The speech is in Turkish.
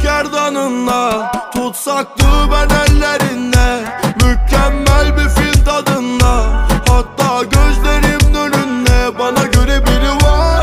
Taş gerdanında Tutsak ben ellerinde Mükemmel bir fil tadında. Hatta gözlerim önünde Bana göre biri var.